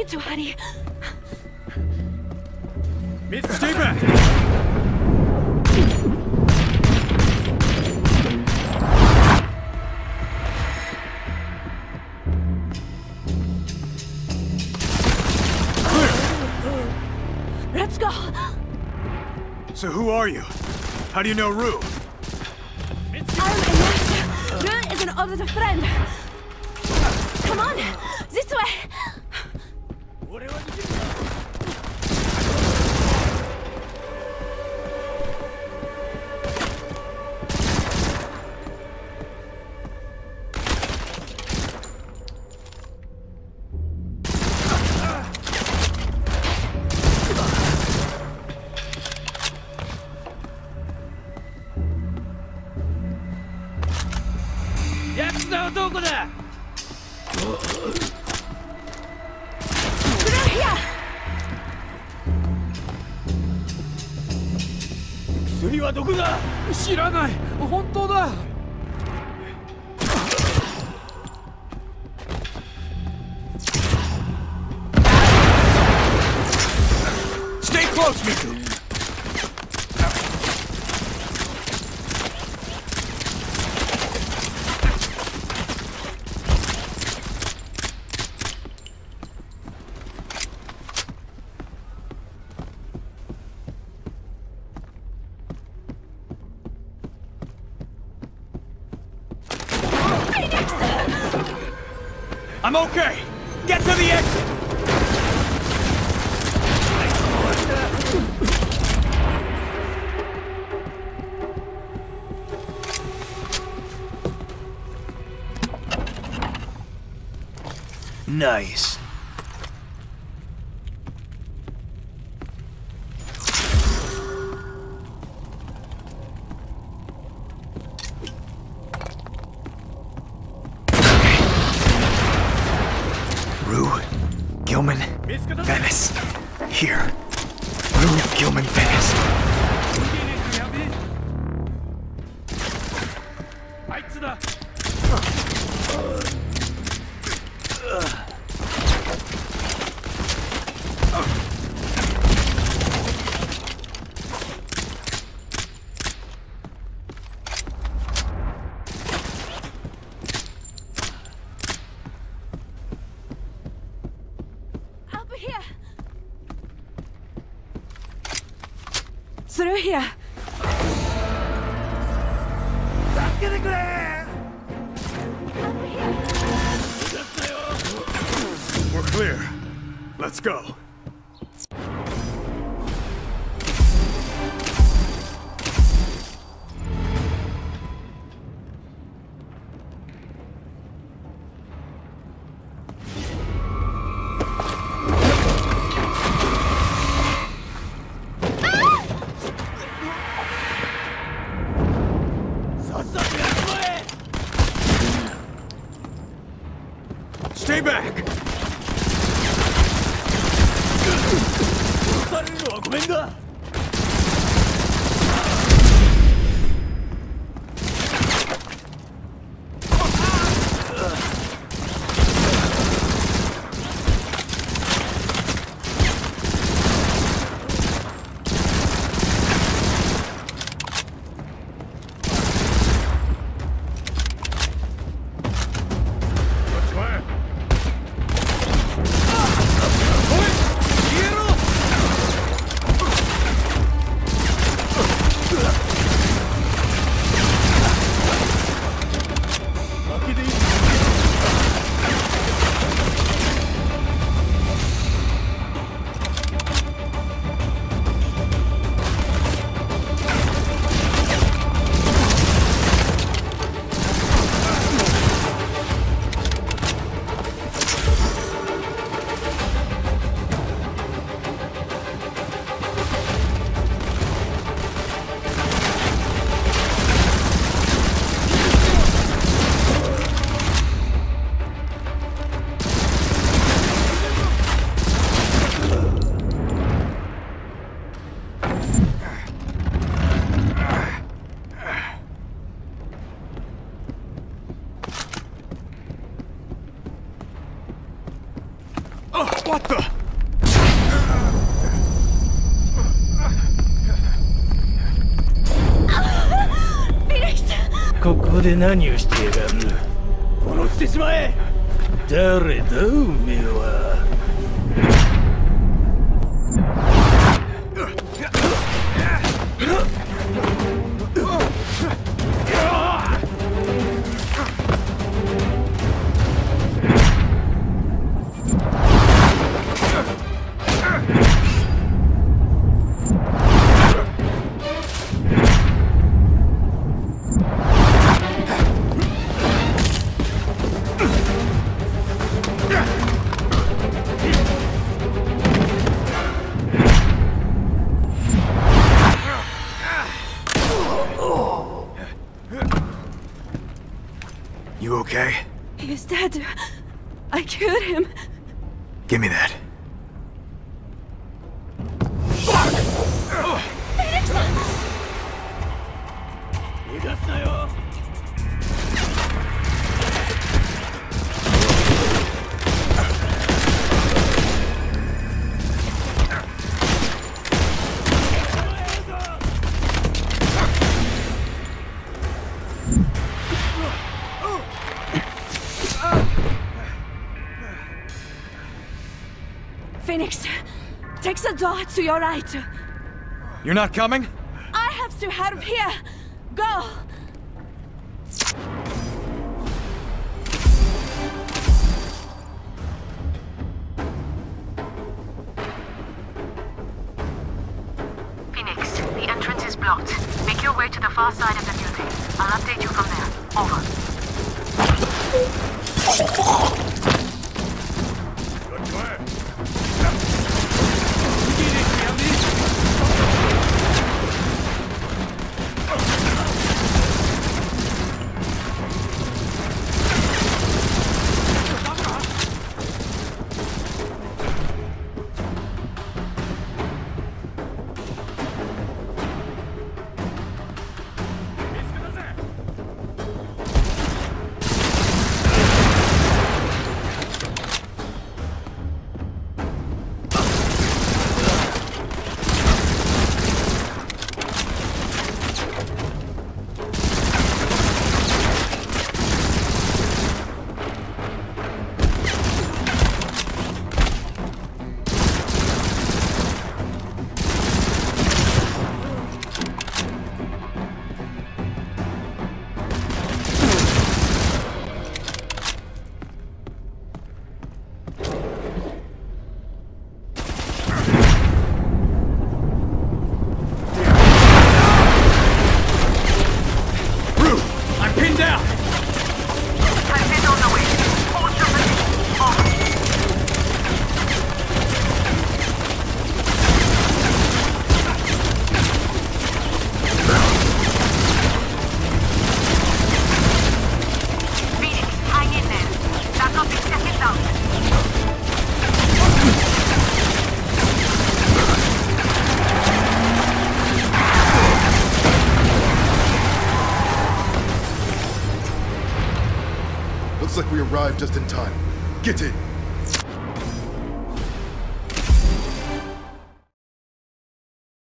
need to back! Let's go. So who are you? How do you know Rue? I'm Ignacio. Rune is an older friend. Come on, this way. 俺は逃はどこだ。はどだ。知らない。本当だ。I'm okay! Get to the exit! Nice. Venice. Here. Rue, Gilman, Venice. あ through here. We're clear. Let's go. 文哥。What the? Phoenix! ここで何をしてやがる殺してしまえ誰だおめえは「Okay? He's dead. I killed him. Give me that. Phoenix, take the door to your right. You're not coming? I have to help here. Go! Phoenix, the entrance is blocked. Make your way to the far side of the building. I'll update you from there. Over. Rue! Like we arrived just in time. Get in.